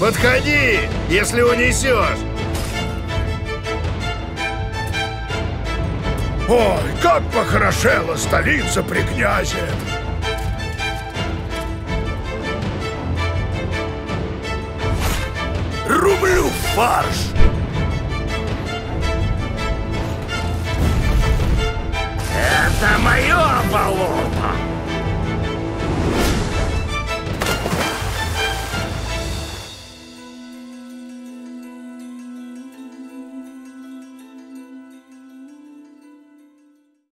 Подходи, если унесешь. Ой, как похорошела столица при князе! Рублю фарш! Это мое!